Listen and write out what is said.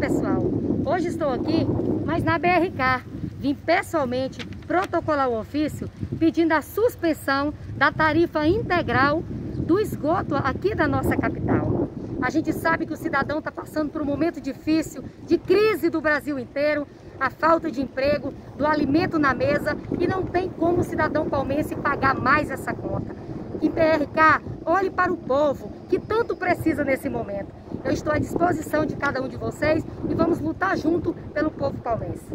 pessoal, hoje estou aqui, mas na BRK. Vim pessoalmente protocolar o ofício pedindo a suspensão da tarifa integral do esgoto aqui da nossa capital. A gente sabe que o cidadão está passando por um momento difícil, de crise do Brasil inteiro, a falta de emprego, do alimento na mesa e não tem como o cidadão palmense pagar mais essa conta. Em PRK, olhe para o povo que tanto precisa nesse momento. Eu estou à disposição de cada um de vocês e vamos lutar junto pelo povo palmense.